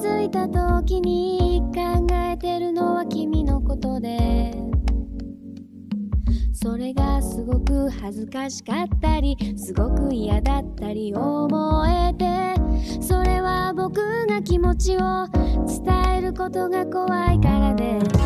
づいた時に考えてるのは君のことで。それがすごく恥ずかしかったりすごく嫌だったり思えて。それは僕が気持ちを伝えることが怖いからで。す